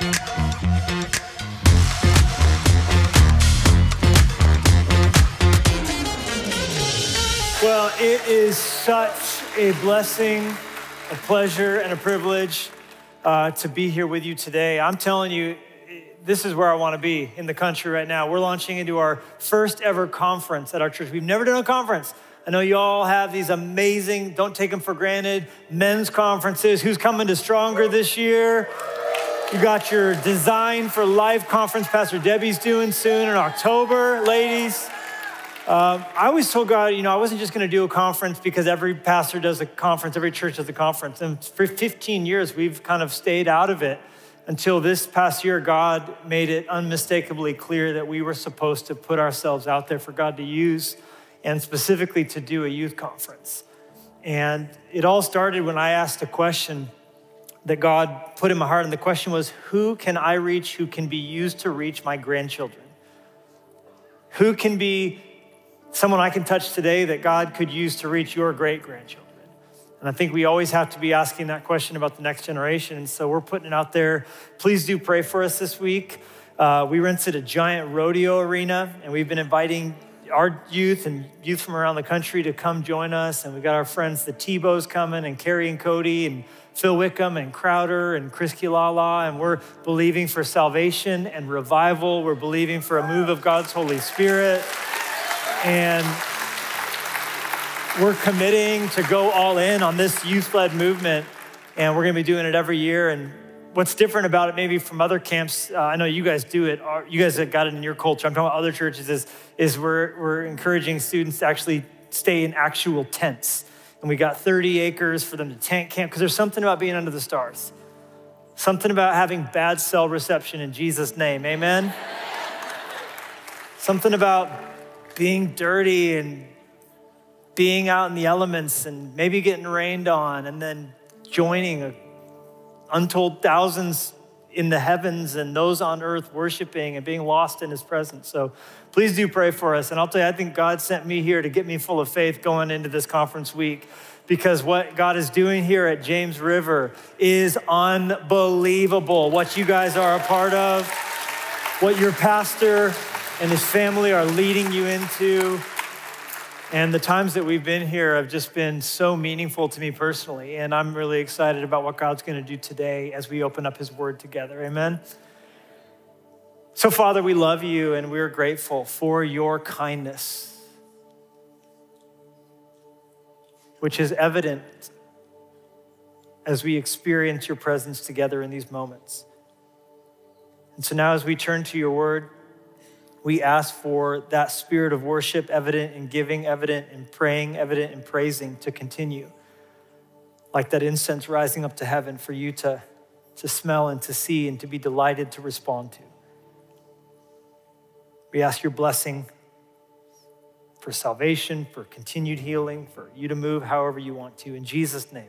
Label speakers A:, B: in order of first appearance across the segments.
A: Well, it is such a blessing, a pleasure, and a privilege uh, to be here with you today. I'm telling you, this is where I want to be in the country right now. We're launching into our first ever conference at our church. We've never done a conference. I know you all have these amazing, don't take them for granted, men's conferences. Who's coming to Stronger this year? You got your Design for Life conference Pastor Debbie's doing soon in October, ladies. Um, I always told God, you know, I wasn't just going to do a conference because every pastor does a conference, every church does a conference. And for 15 years, we've kind of stayed out of it until this past year, God made it unmistakably clear that we were supposed to put ourselves out there for God to use and specifically to do a youth conference. And it all started when I asked a question that God put in my heart. And the question was, Who can I reach who can be used to reach my grandchildren? Who can be someone I can touch today that God could use to reach your great grandchildren? And I think we always have to be asking that question about the next generation. And so we're putting it out there. Please do pray for us this week. Uh, we rented a giant rodeo arena, and we've been inviting our youth and youth from around the country to come join us. And we've got our friends, the Tebow's coming, and Kari and Cody, and Phil Wickham, and Crowder, and Chris Quilala. And we're believing for salvation and revival. We're believing for a move of God's Holy Spirit. And we're committing to go all in on this youth led movement. And we're going to be doing it every year. And what's different about it, maybe from other camps, uh, I know you guys do it, you guys have got it in your culture. I'm talking about other churches, is, is we're, we're encouraging students to actually stay in actual tents. And we got 30 acres for them to tent camp because there's something about being under the stars. Something about having bad cell reception in Jesus' name. Amen. Something about being dirty and being out in the elements and maybe getting rained on and then joining untold thousands in the heavens and those on earth worshiping and being lost in his presence. So please do pray for us. And I'll tell you, I think God sent me here to get me full of faith going into this conference week because what God is doing here at James River is unbelievable. What you guys are a part of, what your pastor and his family are leading you into. And the times that we've been here have just been so meaningful to me personally. And I'm really excited about what God's going to do today as we open up his word together. Amen. So, Father, we love you and we're grateful for your kindness, which is evident as we experience your presence together in these moments. And so now, as we turn to your word, we ask for that spirit of worship evident in giving, evident in praying, evident in praising to continue. Like that incense rising up to heaven for you to, to smell and to see and to be delighted to respond to. We ask your blessing for salvation, for continued healing, for you to move however you want to. In Jesus' name.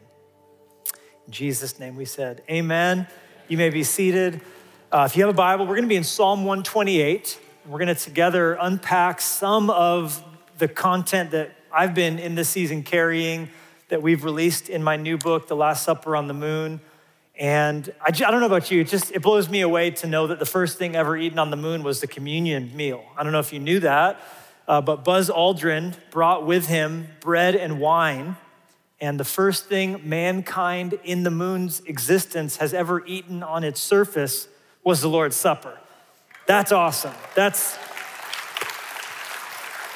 A: In Jesus' name, we said, Amen. You may be seated. Uh, if you have a Bible, we're going to be in Psalm 128. We're going to together unpack some of the content that I've been in this season carrying that we've released in my new book, The Last Supper on the Moon. And I, I don't know about you, it just it blows me away to know that the first thing ever eaten on the moon was the communion meal. I don't know if you knew that, uh, but Buzz Aldrin brought with him bread and wine. And the first thing mankind in the moon's existence has ever eaten on its surface was the Lord's Supper. That's awesome. That's,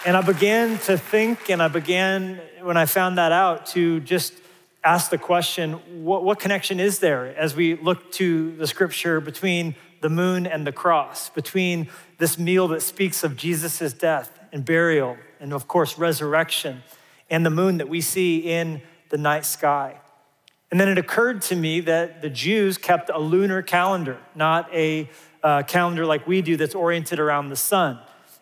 A: and I began to think, and I began, when I found that out, to just ask the question what, what connection is there as we look to the scripture between the moon and the cross, between this meal that speaks of Jesus' death and burial, and of course, resurrection, and the moon that we see in the night sky? And then it occurred to me that the Jews kept a lunar calendar, not a uh, calendar like we do that's oriented around the sun.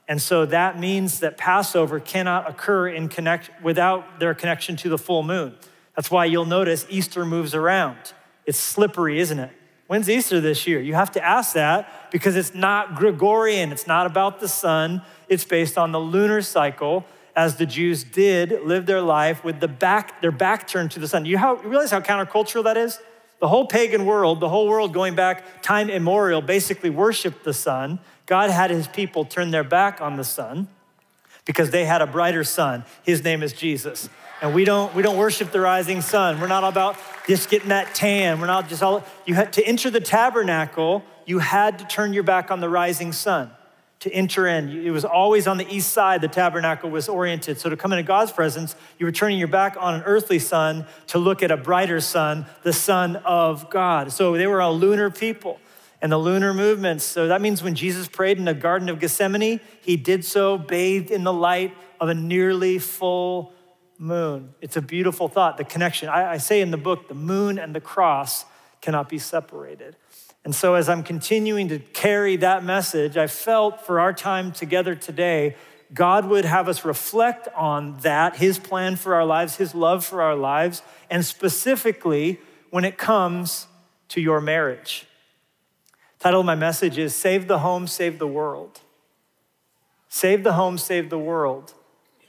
A: And so that means that Passover cannot occur in connect, without their connection to the full moon. That's why you'll notice Easter moves around. It's slippery, isn't it? When's Easter this year? You have to ask that because it's not Gregorian. It's not about the sun. It's based on the lunar cycle, as the Jews did live their life with the back, their back turned to the sun. You, how, you realize how countercultural that is? The whole pagan world, the whole world going back time immemorial, basically worshiped the sun. God had his people turn their back on the sun because they had a brighter sun. His name is Jesus. And we don't, we don't worship the rising sun. We're not about just getting that tan. We're not just all, you had to enter the tabernacle, you had to turn your back on the rising sun to enter in. It was always on the east side the tabernacle was oriented. So to come into God's presence, you were turning your back on an earthly sun to look at a brighter sun, the sun of God. So they were a lunar people and the lunar movements. So that means when Jesus prayed in the Garden of Gethsemane, he did so bathed in the light of a nearly full moon. It's a beautiful thought, the connection. I, I say in the book, the moon and the cross cannot be separated. And so, as I'm continuing to carry that message, I felt for our time together today, God would have us reflect on that, His plan for our lives, His love for our lives, and specifically when it comes to your marriage. Title of my message is Save the Home, Save the World. Save the home, save the world.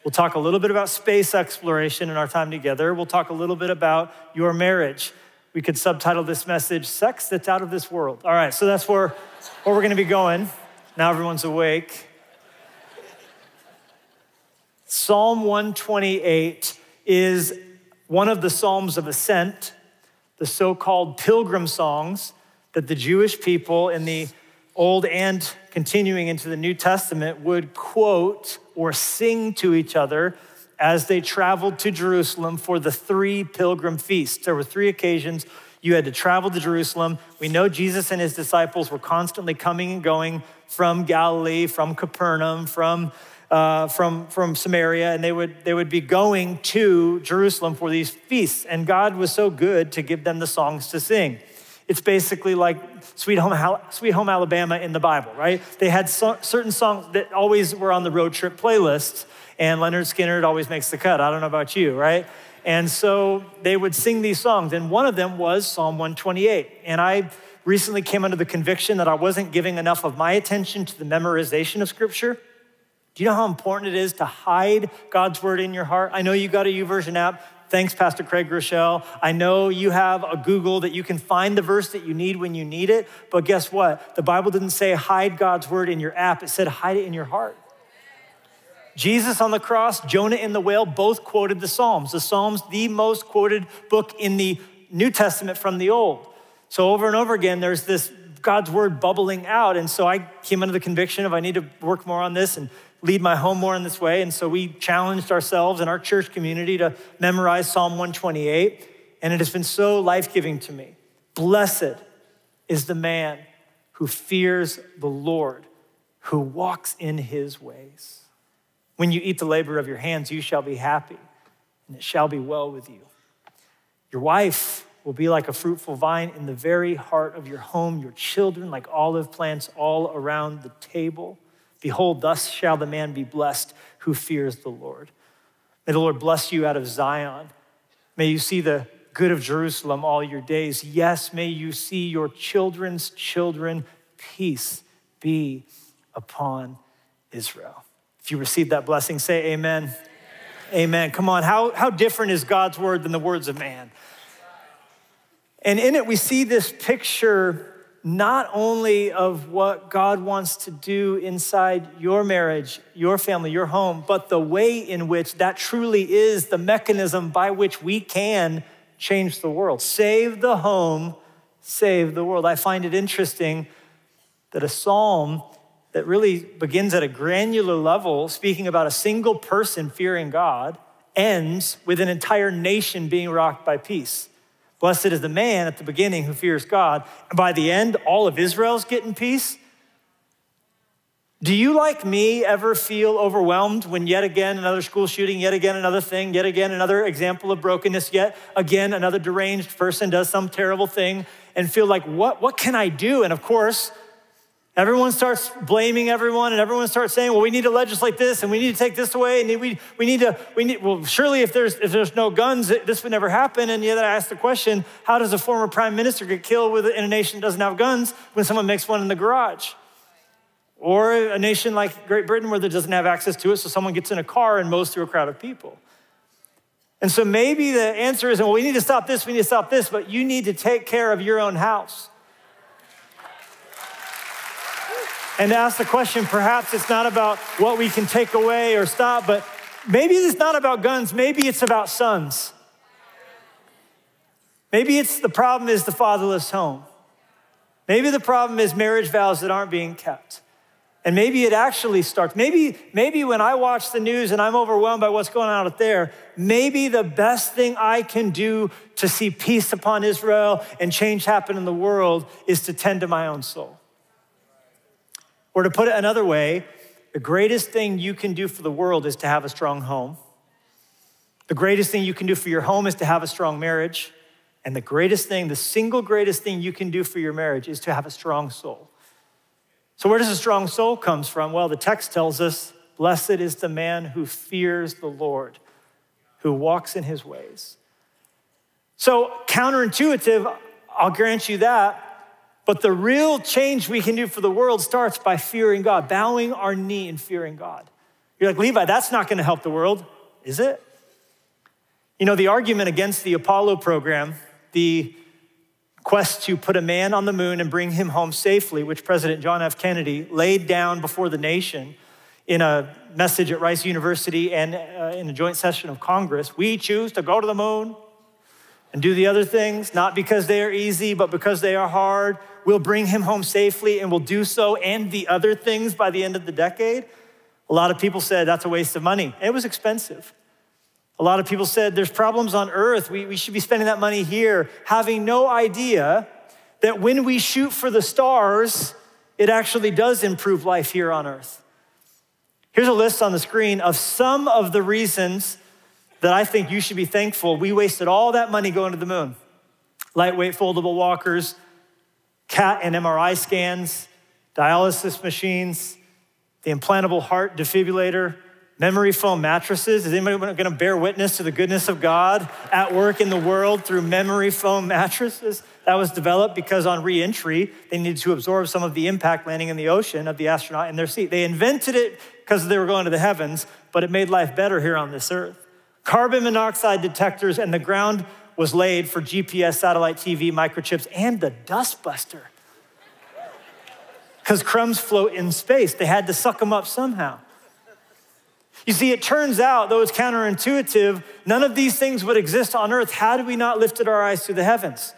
A: We'll talk a little bit about space exploration in our time together. We'll talk a little bit about your marriage. We could subtitle this message, Sex That's Out of This World. All right, so that's where, where we're gonna be going. Now everyone's awake. Psalm 128 is one of the Psalms of Ascent, the so called pilgrim songs that the Jewish people in the Old and continuing into the New Testament would quote or sing to each other as they traveled to Jerusalem for the three pilgrim feasts. There were three occasions you had to travel to Jerusalem. We know Jesus and his disciples were constantly coming and going from Galilee, from Capernaum, from, uh, from, from Samaria, and they would, they would be going to Jerusalem for these feasts. And God was so good to give them the songs to sing. It's basically like Sweet Home, Sweet Home Alabama in the Bible, right? They had so, certain songs that always were on the road trip playlist and Lynyrd Skynyrd always makes the cut. I don't know about you, right? And so they would sing these songs, and one of them was Psalm 128. And I recently came under the conviction that I wasn't giving enough of my attention to the memorization of Scripture. Do you know how important it is to hide God's word in your heart? I know you got a YouVersion app. Thanks, Pastor Craig Groeschel. I know you have a Google that you can find the verse that you need when you need it, but guess what? The Bible didn't say hide God's word in your app, it said hide it in your heart. Jesus on the cross, Jonah in the whale, both quoted the Psalms. The Psalms, the most quoted book in the New Testament from the Old. So over and over again, there's this God's word bubbling out. And so I came under the conviction of I need to work more on this and lead my home more in this way. And so we challenged ourselves and our church community to memorize Psalm 128. And it has been so life giving to me. Blessed is the man who fears the Lord, who walks in his ways. When you eat the labor of your hands, you shall be happy, and it shall be well with you. Your wife will be like a fruitful vine in the very heart of your home, your children like olive plants all around the table. Behold, thus shall the man be blessed who fears the Lord. May the Lord bless you out of Zion. May you see the good of Jerusalem all your days. Yes, may you see your children's children. Peace be upon Israel. If you receive that blessing, say amen. Amen. amen. Come on, how, how different is God's word than the words of man? And in it, we see this picture not only of what God wants to do inside your marriage, your family, your home, but the way in which that truly is the mechanism by which we can change the world. Save the home, save the world. I find it interesting that a psalm that really begins at a granular level, speaking about a single person fearing God, ends with an entire nation being rocked by peace. Blessed is the man at the beginning who fears God. And by the end, all of Israel's getting peace. Do you, like me, ever feel overwhelmed when yet again another school shooting, yet again another thing, yet again another example of brokenness, yet again another deranged person does some terrible thing and feel like, what, what can I do? And of course, Everyone starts blaming everyone, and everyone starts saying, "Well, we need to legislate this, and we need to take this away, and we, we need to we need well, surely if there's if there's no guns, this would never happen." And yet, I ask the question: How does a former prime minister get killed with, in a nation that doesn't have guns when someone makes one in the garage? Or a nation like Great Britain where there doesn't have access to it, so someone gets in a car and mows through a crowd of people. And so maybe the answer isn't, well, we need to stop this, we need to stop this, but you need to take care of your own house. And to ask the question, perhaps it's not about what we can take away or stop, but maybe it's not about guns, maybe it's about sons. Maybe it's the problem is the fatherless home. Maybe the problem is marriage vows that aren't being kept. And maybe it actually starts. Maybe, maybe when I watch the news and I'm overwhelmed by what's going on out there, maybe the best thing I can do to see peace upon Israel and change happen in the world is to tend to my own soul. Or to put it another way, the greatest thing you can do for the world is to have a strong home. The greatest thing you can do for your home is to have a strong marriage. And the greatest thing, the single greatest thing you can do for your marriage is to have a strong soul. So, where does a strong soul comes from? Well, the text tells us, "Blessed is the man who fears the Lord, who walks in his ways." So, counterintuitive, I'll grant you that. But the real change we can do for the world starts by fearing God, bowing our knee and fearing God. You're like, Levi, that's not going to help the world, is it? You know, the argument against the Apollo program, the quest to put a man on the moon and bring him home safely, which President John F. Kennedy laid down before the nation in a message at Rice University and uh, in a joint session of Congress. We choose to go to the moon and do the other things, not because they are easy, but because they are hard. We'll bring him home safely and we'll do so and the other things by the end of the decade. A lot of people said that's a waste of money. It was expensive. A lot of people said there's problems on earth. We, we should be spending that money here, having no idea that when we shoot for the stars, it actually does improve life here on earth. Here's a list on the screen of some of the reasons that I think you should be thankful we wasted all that money going to the moon. Lightweight foldable walkers, CAT and MRI scans, dialysis machines, the implantable heart defibrillator, Memory foam mattresses. Is anybody going to bear witness to the goodness of God at work in the world through memory foam mattresses? That was developed because on reentry, they needed to absorb some of the impact landing in the ocean of the astronaut in their seat. They invented it because they were going to the heavens, but it made life better here on this earth. Carbon monoxide detectors, and the ground was laid for GPS, satellite TV, microchips, and the dustbuster. Because crumbs float in space, they had to suck them up somehow. You see, it turns out, though it's counterintuitive, none of these things would exist on earth had we not lifted our eyes to the heavens.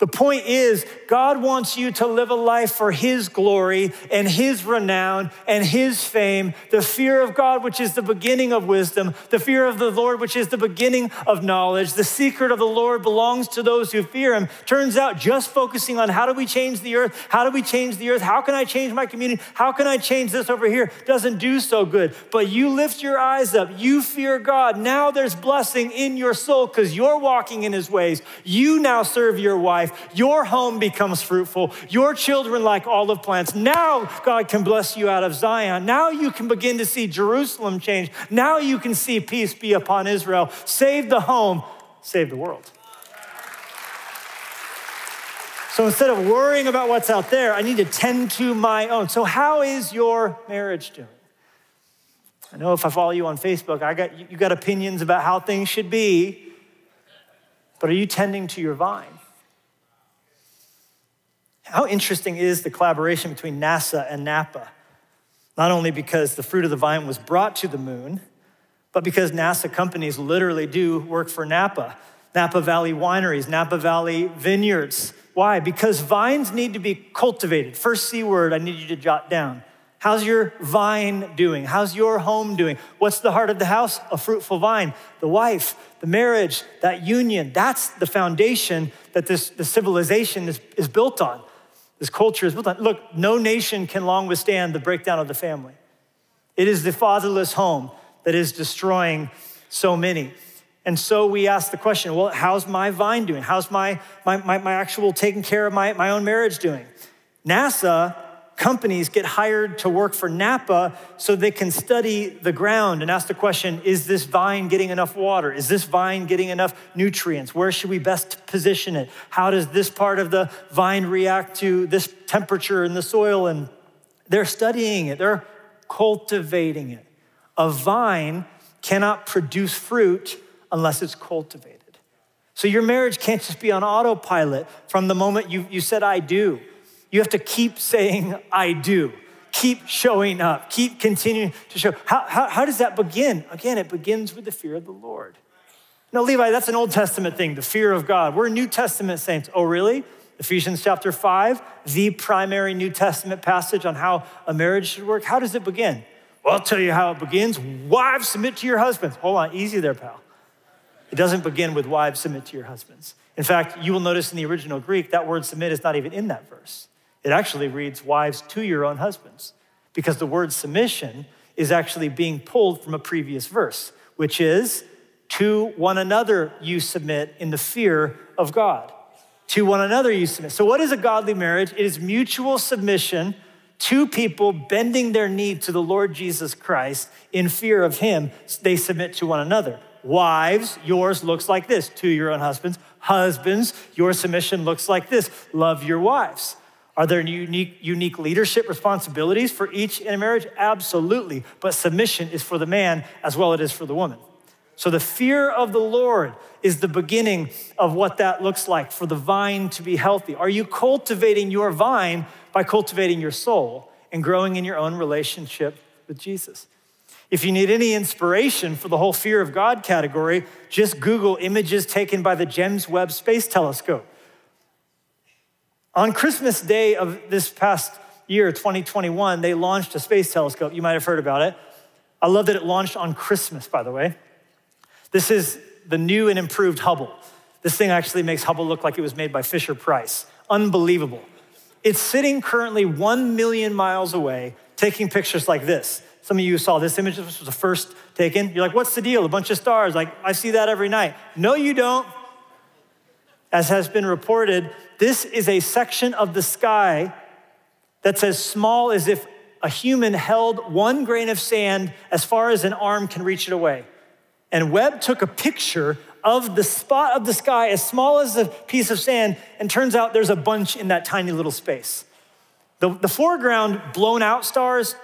A: The point is, God wants you to live a life for His glory and His renown and His fame. The fear of God, which is the beginning of wisdom, the fear of the Lord, which is the beginning of knowledge. The secret of the Lord belongs to those who fear Him. Turns out, just focusing on how do we change the earth? How do we change the earth? How can I change my community? How can I change this over here? Doesn't do so good. But you lift your eyes up, you fear God. Now there's blessing in your soul because you're walking in His ways. You now serve your wife life. Your home becomes fruitful. Your children like olive plants. Now God can bless you out of Zion. Now you can begin to see Jerusalem change. Now you can see peace be upon Israel. Save the home, save the world. So instead of worrying about what's out there, I need to tend to my own. So, how is your marriage doing? I know if I follow you on Facebook, I got you got opinions about how things should be, but are you tending to your vine? How interesting is the collaboration between NASA and Napa? Not only because the fruit of the vine was brought to the moon, but because NASA companies literally do work for Napa. Napa Valley wineries, Napa Valley vineyards. Why? Because vines need to be cultivated. First C word I need you to jot down. How's your vine doing? How's your home doing? What's the heart of the house? A fruitful vine. The wife, the marriage, that union, that's the foundation that this the civilization is, is built on. This culture is built on. Look, no nation can long withstand the breakdown of the family. It is the fatherless home that is destroying so many. And so we ask the question well, how's my vine doing? How's my, my, my, my actual taking care of my, my own marriage doing? NASA companies get hired to work for Napa so they can study the ground and ask the question is this vine getting enough water? Is this vine getting enough nutrients? Where should we best position it? How does this part of the vine react to this temperature in the soil? And they're studying it, they're cultivating it. A vine cannot produce fruit unless it's cultivated. So your marriage can't just be on autopilot from the moment you, you said, I do. You have to keep saying, I do. Keep showing up. Keep continuing to show. How, how, how does that begin? Again, it begins with the fear of the Lord. No, Levi, that's an Old Testament thing, the fear of God. We're New Testament saints. Oh, really? Ephesians chapter 5, the primary New Testament passage on how a marriage should work. How does it begin? Well, I'll tell you how it begins. Wives, submit to your husbands. Hold on, easy there, pal. It doesn't begin with wives, submit to your husbands. In fact, you will notice in the original Greek, that word submit is not even in that verse. It actually reads, wives to your own husbands, because the word submission is actually being pulled from a previous verse, which is, to one another you submit in the fear of God. To one another you submit. So, what is a godly marriage? It is mutual submission, two people bending their knee to the Lord Jesus Christ in fear of Him. They submit to one another. Wives, yours looks like this to your own husbands. Husbands, your submission looks like this love your wives. Are there unique, unique leadership responsibilities for each in a marriage? Absolutely. But submission is for the man as well as it is for the woman. So the fear of the Lord is the beginning of what that looks like for the vine to be healthy. Are you cultivating your vine by cultivating your soul and growing in your own relationship with Jesus? If you need any inspiration for the whole fear of God category, just Google images taken by the James Webb Space Telescope. On Christmas Day of this past year, 2021, they launched a space telescope. You might have heard about it. I love that it launched on Christmas, by the way. This is the new and improved Hubble. This thing actually makes Hubble look like it was made by Fisher Price. Unbelievable. It's sitting currently one million miles away, taking pictures like this. Some of you saw this image, this was the first taken. You're like, what's the deal? A bunch of stars. Like, I see that every night. No, you don't. As has been reported, this is a section of the sky that's as small as if a human held one grain of sand as far as an arm can reach it away. And Webb took a picture of the spot of the sky as small as a piece of sand, and turns out there's a bunch in that tiny little space. The, the foreground blown out stars,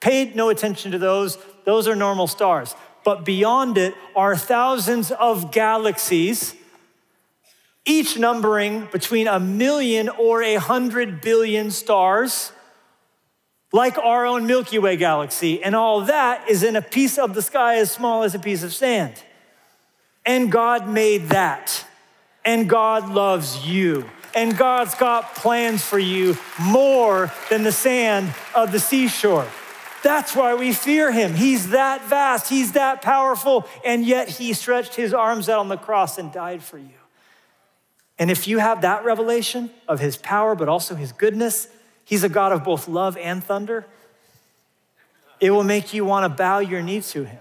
A: paid no attention to those. Those are normal stars. But beyond it are thousands of galaxies, each numbering between a million or a hundred billion stars like our own Milky Way galaxy, and all that is in a piece of the sky as small as a piece of sand. And God made that. And God loves you. And God's got plans for you more than the sand of the seashore. That's why we fear him. He's that vast, he's that powerful, and yet he stretched his arms out on the cross and died for you. And if you have that revelation of his power, but also his goodness, He's a God of both love and thunder. It will make you want to bow your knee to Him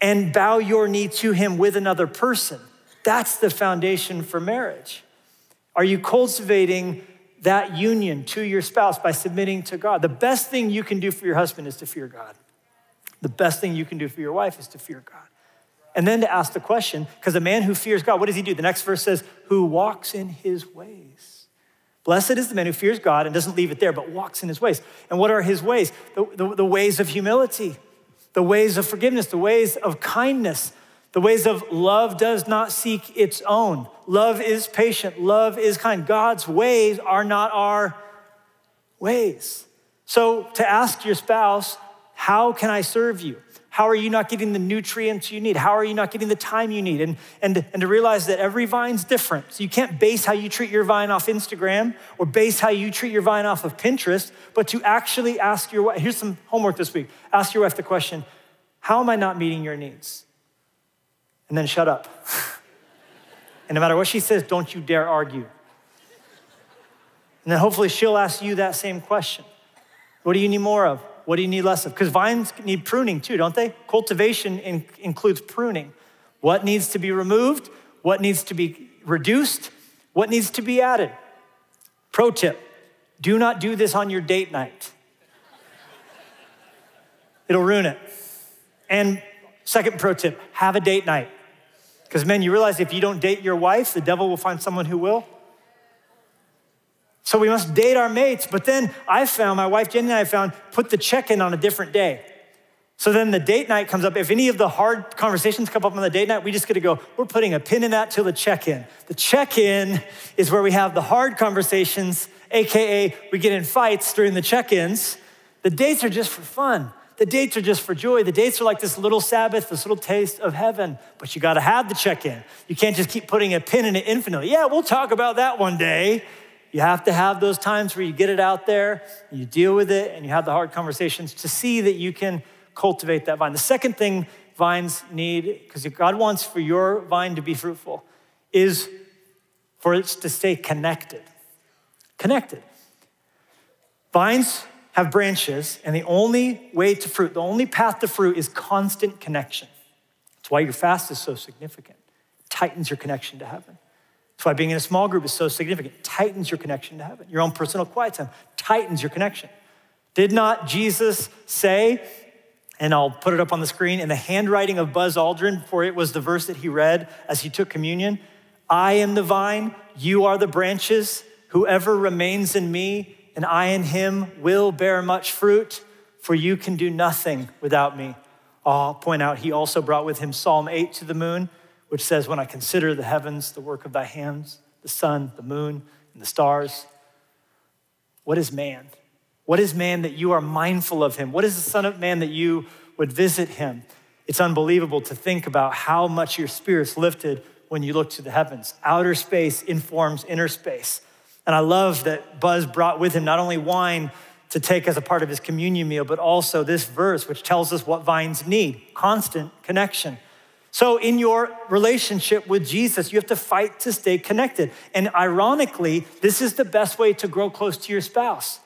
A: and bow your knee to Him with another person. That's the foundation for marriage. Are you cultivating that union to your spouse by submitting to God? The best thing you can do for your husband is to fear God. The best thing you can do for your wife is to fear God. And then to ask the question, because a man who fears God, what does he do? The next verse says, who walks in his ways. Blessed is the man who fears God and doesn't leave it there, but walks in his ways. And what are his ways? The, the, the, ways of humility, the ways of forgiveness, the ways of kindness, the ways of love does not seek its own. Love is patient, love is kind. God's ways are not our ways. So to ask your spouse, how can I serve you? How are you not getting the nutrients you need? How are you not getting the time you need? And, and, and to realize that every vine's different. So you can't base how you treat your vine off Instagram or base how you treat your vine off of Pinterest, but to actually ask your wife, here's some homework this week. Ask your wife the question, how am I not meeting your needs? And then shut up. and no matter what she says, don't you dare argue. And then hopefully she'll ask you that same question. What do you need more of? What do you need less of? Because vines need pruning too, don't they? Cultivation in, includes pruning. What needs to be removed? What needs to be reduced? What needs to be added? Pro tip do not do this on your date night, it'll ruin it. And second pro tip have a date night. Because, men, you realize if you don't date your wife, the devil will find someone who will. So we must date our mates. But then I found, my wife Jenny and I found, put the check in on a different day. So then the date night comes up. If any of the hard conversations come up on the date night, we just get to go, we're putting a pin in that till the check in. The check in is where we have the hard conversations, AKA, we get in fights during the check ins. The dates are just for fun. The dates are just for joy. The dates are like this little Sabbath, this little taste of heaven. But you got to have the check in. You can't just keep putting a pin in it infinitely. Yeah, we'll talk about that one day. You have to have those times where you get it out there, you deal with it, and you have the hard conversations to see that you can cultivate that vine. The second thing vines need, because God wants for your vine to be fruitful, is for it to stay connected. Connected. Vines have branches, and the only way to fruit, the only path to fruit is constant connection. That's why your fast is so significant. It tightens your connection to heaven. That's why being in a small group is so significant. It tightens your connection to heaven. Your own personal quiet time tightens your connection. Did not Jesus say and I'll put it up on the screen in the handwriting of Buzz Aldrin, for it was the verse that he read as he took communion. I am the vine, you are the branches. Whoever remains in me and I in him will bear much fruit, for you can do nothing without me. I'll point out he also brought with him Psalm 8 to the moon, which says, When I consider the heavens, the work of thy hands, the sun, the moon, and the stars, what is man? What is man that you are mindful of him? What is the Son of Man that you would visit him? It's unbelievable to think about how much your spirit's lifted when you look to the heavens. Outer space informs inner space. And I love that Buzz brought with him not only wine to take as a part of his communion meal, but also this verse, which tells us what vines need constant connection. So, in your relationship with Jesus, you have to fight to stay connected. And ironically, this is the best way to grow close to your spouse.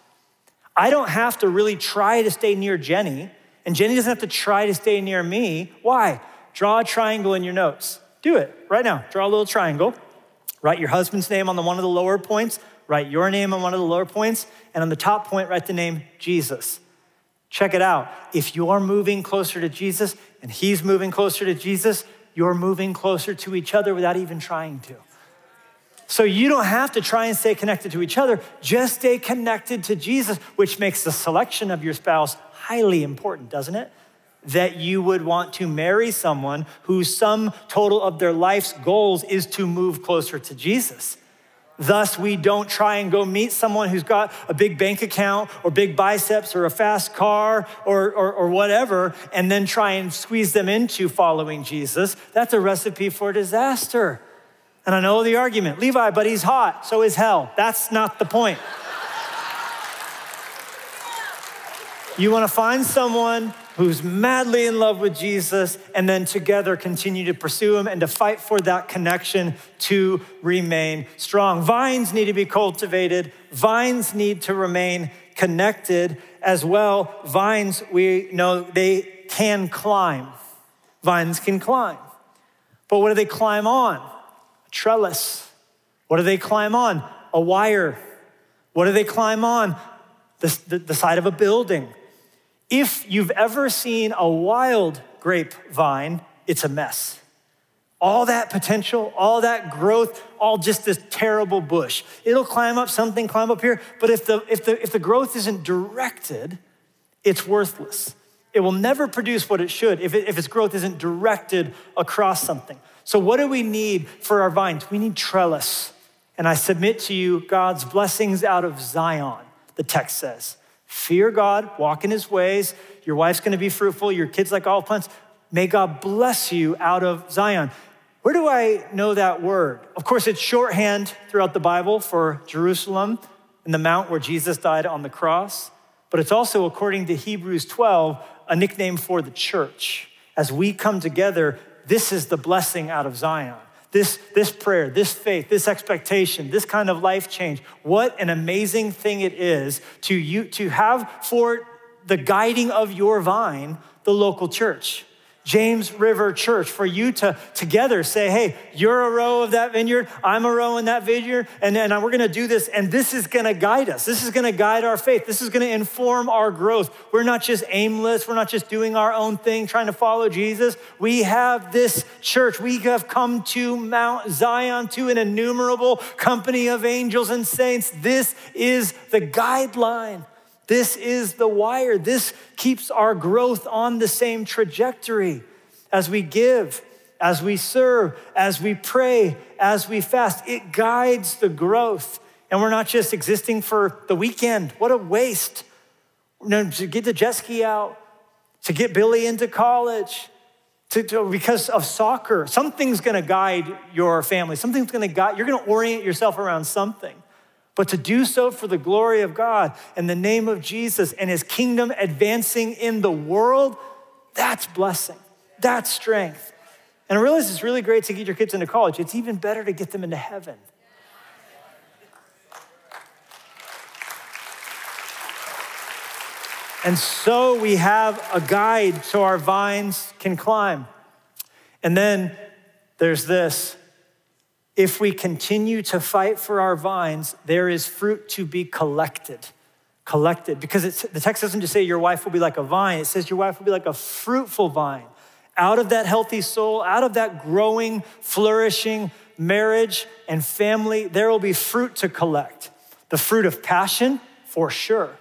A: I don't have to really try to stay near Jenny, and Jenny doesn't have to try to stay near me. Why? Draw a triangle in your notes. Do it right now. Draw a little triangle. Write your husband's name on the one of the lower points. Write your name on one of the lower points. And on the top point, write the name Jesus. Check it out. If you're moving closer to Jesus and he's moving closer to Jesus, you're moving closer to each other without even trying to. So you don't have to try and stay connected to each other, just stay connected to Jesus, which makes the selection of your spouse highly important, doesn't it? That you would want to marry someone whose sum total of their life's goals is to move closer to Jesus. Thus, we don't try and go meet someone who's got a big bank account or big biceps or a fast car or, or, or, whatever, and then try and squeeze them into following Jesus. That's a recipe for disaster. And I know the argument Levi, but he's hot, so is hell. That's not the point. You want to find someone who's madly in love with Jesus and then together continue to pursue him and to fight for that connection to remain strong. Vines need to be cultivated, vines need to remain connected as well. Vines, we know they can climb. Vines can climb. But what do they climb on? A trellis. What do they climb on? A wire. What do they climb on? The, the, the side of a building. If you've ever seen a wild grapevine, it's a mess. All that potential, all that growth, all just this terrible bush. It'll climb up something, climb up here, but if the, if the, if the growth isn't directed, it's worthless. It will never produce what it should if, it, if its growth isn't directed across something. So, what do we need for our vines? We need trellis. And I submit to you God's blessings out of Zion, the text says. Fear God, walk in his ways. Your wife's gonna be fruitful, your kids like olive plants. May God bless you out of Zion. Where do I know that word? Of course, it's shorthand throughout the Bible for Jerusalem and the mount where Jesus died on the cross, but it's also, according to Hebrews 12, a nickname for the church. As we come together this is the blessing out of Zion. This, this prayer, this faith, this expectation, this kind of life change. What an amazing thing it is to, you, to have for the guiding of your vine the local church. James River Church, for you to together say, hey, you're a row of that vineyard, I'm a row in that vineyard, and then we're gonna do this, and this is gonna guide us. This is gonna guide our faith. This is gonna inform our growth. We're not just aimless, we're not just doing our own thing, trying to follow Jesus. We have this church. We have come to Mount Zion, to an innumerable company of angels and saints. This is the guideline. This is the wire. This keeps our growth on the same trajectory as we give, as we serve, as we pray, as we fast. It guides the growth. And we're not just existing for the weekend. What a waste. No, to get the jet ski out, to get Billy into college, to, to, because of soccer. Something's gonna guide your family. Something's gonna guide, you're gonna orient yourself around something. But to do so for the glory of God and the name of Jesus and his kingdom advancing in the world, that's blessing. That's strength. And I realize it's really great to get your kids into college. It's even better to get them into heaven. And so we have a guide so our vines can climb. And then there's this if we continue to fight for our vines, there is fruit to be collected. Collected. Because the text doesn't just say your wife will be like a vine, it says your wife will be like a fruitful vine. Out of that healthy soul, out of that growing, flourishing marriage and family, there will be fruit to collect. The fruit of passion, for sure.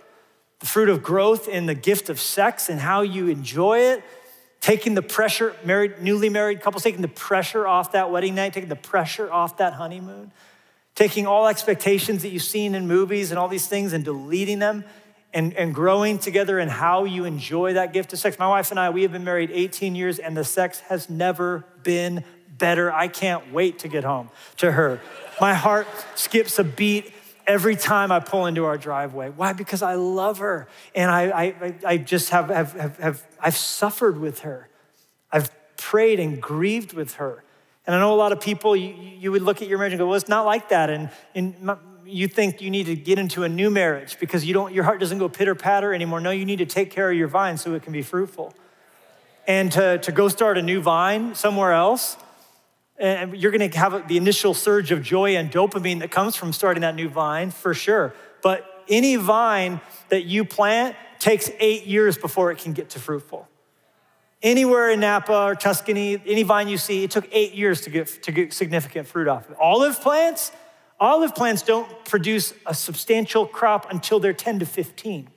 A: The fruit of growth in the gift of sex and how you enjoy it taking the pressure, married, newly married couples, taking the pressure off that wedding night, taking the pressure off that honeymoon, taking all expectations that you've seen in movies and all these things and deleting them and, and growing together in how you enjoy that gift of sex. My wife and I, we have been married 18 years and the sex has never been better. I can't wait to get home to her. My heart skips a beat every time I pull into our driveway. Why? Because I love her. And I, I, I just have, have, have, have, I've suffered with her. I've prayed and grieved with her. And I know a lot of people, you, you would look at your marriage and go, well, it's not like that. And, and you think you need to get into a new marriage because you don't, your heart doesn't go pitter patter anymore. No, you need to take care of your vine so it can be fruitful. And to, to go start a new vine somewhere else, and you're going to have the initial surge of joy and dopamine that comes from starting that new vine for sure. But any vine that you plant takes eight years before it can get to fruitful. Anywhere in Napa or Tuscany, any vine you see, it took eight years to get, to get significant fruit off it. Olive plants, olive plants don't produce a substantial crop until they're 10 to 15.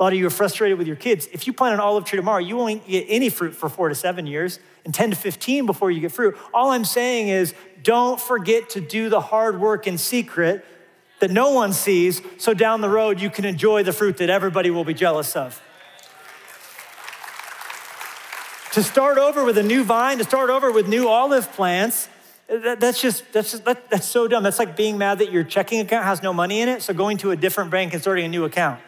A: A lot of you are frustrated with your kids. If you plant an olive tree tomorrow, you won't get any fruit for four to seven years and 10 to 15 before you get fruit. All I'm saying is don't forget to do the hard work in secret that no one sees, so down the road you can enjoy the fruit that everybody will be jealous of. To start over with a new vine, to start over with new olive plants, that, that's just, that's, just that, that's so dumb. That's like being mad that your checking account has no money in it, so going to a different bank and starting a new account.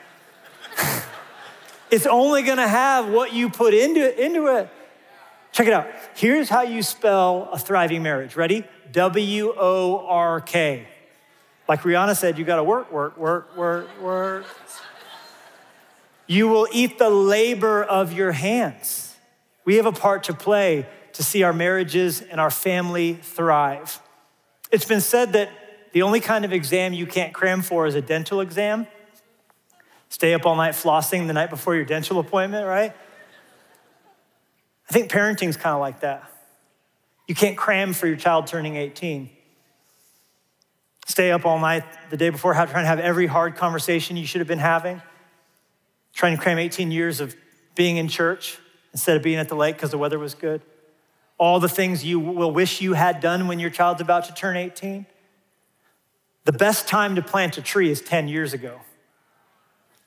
A: it's only gonna have what you put into, it. into it. Check it out. Here's how you spell a thriving marriage. Ready? W O R K. Like Rihanna said, you gotta work, work, work, work, work. You will eat the labor of your hands. We have a part to play to see our marriages and our family thrive. It's been said that the only kind of exam you can't cram for is a dental exam. Stay up all night flossing the night before your dental appointment, right? I think parenting's kind of like that. You can't cram for your child turning 18. Stay up all night the day before, trying to have every hard conversation you should have been having. Trying to cram 18 years of being in church instead of being at the lake because the weather was good. All the things you will wish you had done when your child's about to turn 18. The best time to plant a tree is 10 years ago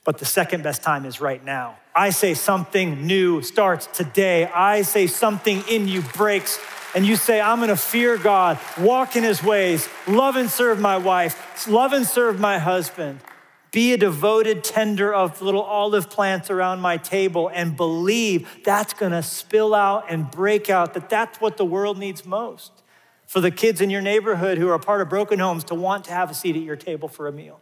A: but the second best time is right now. I say something new starts today. I say something in you breaks, and you say, I'm gonna fear God, walk in his ways, love and serve my wife, love and serve my husband, be a devoted tender of little olive plants around my table, and believe that's gonna spill out and break out, that that's what the world needs most. For the kids in your neighborhood who are part of broken homes to want to have a seat at your table for a meal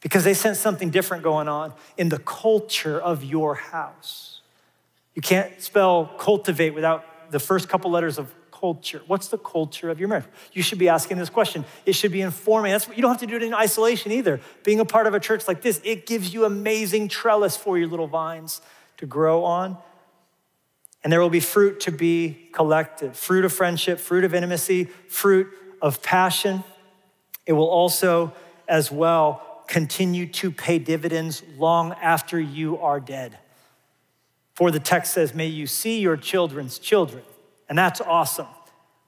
A: because they sense something different going on in the culture of your house. You can't spell cultivate without the first couple letters of culture. What's the culture of your marriage? You should be asking this question. It should be informing. That's you don't have to do it in isolation either. Being a part of a church like this, it gives you amazing trellis for your little vines to grow on. And there will be fruit to be collected fruit of friendship, fruit of intimacy, fruit of passion. It will also, as well, continue to pay dividends long after you are dead. For the text says, May you see your children's children. And that's awesome.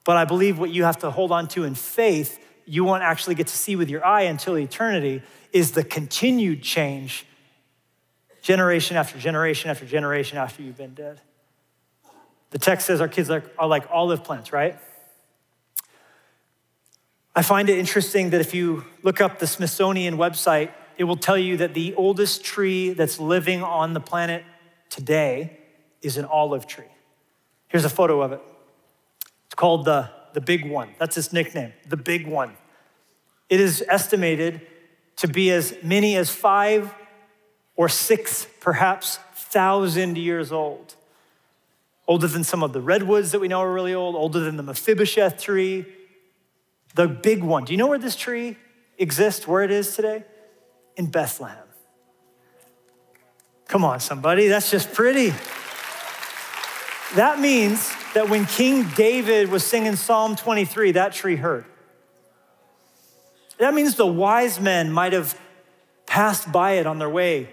A: But I believe what you have to hold on to in faith, you won't actually get to see with your eye until eternity, is the continued change generation after generation after generation after you've been dead. The text says our kids are, like olive plants, right? I find it interesting that if you look up the Smithsonian website, it will tell you that the oldest tree that's living on the planet today is an olive tree. Here's a photo of it. It's called the, the Big One. That's its nickname, the Big One. It is estimated to be as many as five or six, perhaps, thousand years old. Older than some of the redwoods that we know are really old, older than the Methuselah tree, the big one. Do you know where this tree exists, where it is today? In Bethlehem. Come on, somebody, that's just pretty. That means that when King David was singing Psalm 23, that tree heard. That means the wise men might have passed by it on their way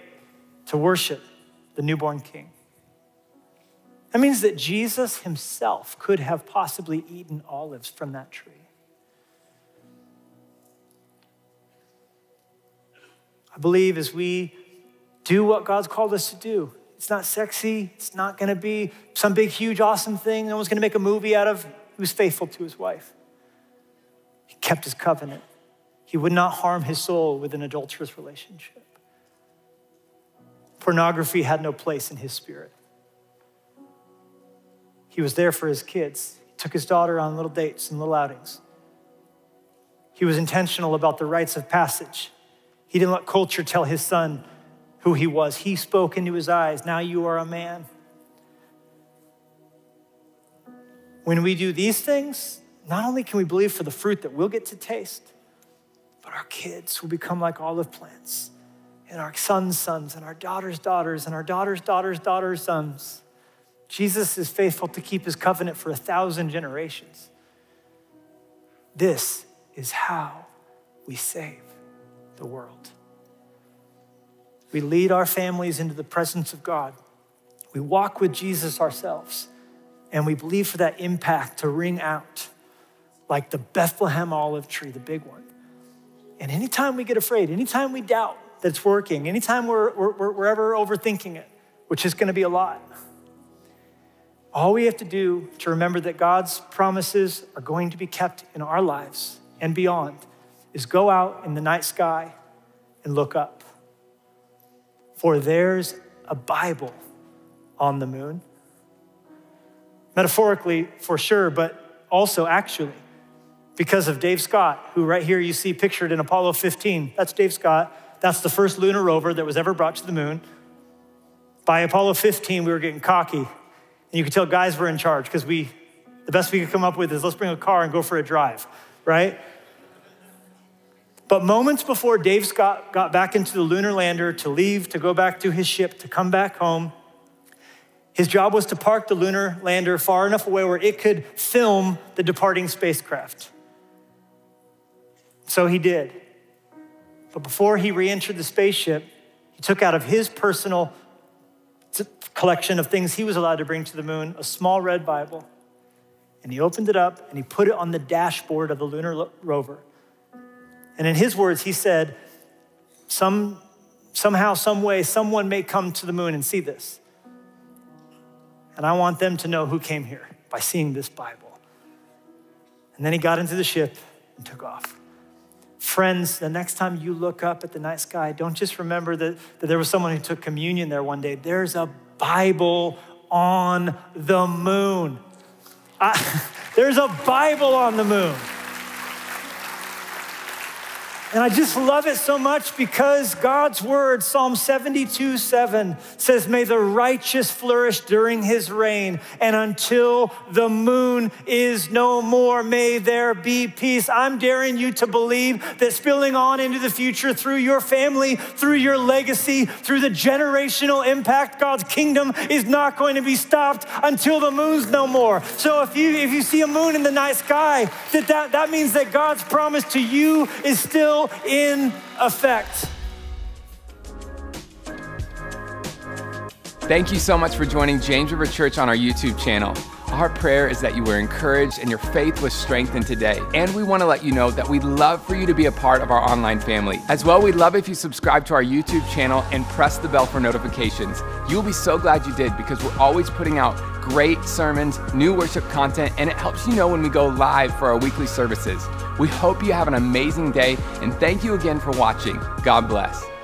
A: to worship the newborn king. That means that Jesus himself could have possibly eaten olives from that tree. I believe as we do what God's called us to do, it's not sexy. It's not going to be some big, huge, awesome thing. No one's going to make a movie out of. He was faithful to his wife. He kept his covenant. He would not harm his soul with an adulterous relationship. Pornography had no place in his spirit. He was there for his kids. He took his daughter on little dates and little outings. He was intentional about the rites of passage. He didn't let culture tell his son who he was. He spoke into his eyes, Now you are a man. When we do these things, not only can we believe for the fruit that we'll get to taste, but our kids will become like olive plants, and our sons' sons, and our daughters' daughters, and our daughters' daughters' daughters' sons. Jesus is faithful to keep his covenant for a thousand generations. This is how we save the world. We lead our families into the presence of God. We walk with Jesus ourselves, and we believe for that impact to ring out like the Bethlehem olive tree, the big one. And anytime we get afraid, anytime we doubt that it's working, anytime we're, we're, we're ever overthinking it, which is going to be a lot, all we have to do to remember that God's promises are going to be kept in our lives and beyond is go out in the night sky and look up. For there's a Bible on the moon. Metaphorically, for sure, but also actually, because of Dave Scott, who right here you see pictured in Apollo 15. That's Dave Scott. That's the first lunar rover that was ever brought to the moon. By Apollo 15, we were getting cocky. And you could tell guys were in charge because we, the best we could come up with is let's bring a car and go for a drive, right? But moments before Dave Scott got back into the lunar lander to leave, to go back to his ship, to come back home, his job was to park the lunar lander far enough away where it could film the departing spacecraft. So he did. But before he re entered the spaceship, he took out of his personal collection of things he was allowed to bring to the moon a small red Bible. And he opened it up and he put it on the dashboard of the lunar rover. And in his words, he said, Some, somehow, some way, someone may come to the moon and see this. And I want them to know who came here by seeing this Bible. And then he got into the ship and took off. Friends, the next time you look up at the night sky, don't just remember that, that there was someone who took communion there one day. There's a Bible on the moon. I, there's a Bible on the moon. And I just love it so much because God's word, Psalm 72 7, says, May the righteous flourish during his reign, and until the moon is no more, may there be peace. I'm daring you to believe that spilling on into the future through your family, through your legacy, through the generational impact, God's kingdom is not going to be stopped until the moon's no more. So if you if you see a moon in the night sky, that, that, that means that God's promise to you is still still in effect.
B: Thank you so much for joining James River Church on our YouTube channel. Our prayer is that you were encouraged and your faith was strengthened today. And we want to let you know that we'd love for you to be a part of our online family. As well, we'd love if you subscribe to our YouTube channel and press the bell for notifications. You'll be so glad you did because we're always putting out great sermons, new worship content, and it helps you know when we go live for our weekly services. We hope you have an amazing day and thank you again for watching. God bless.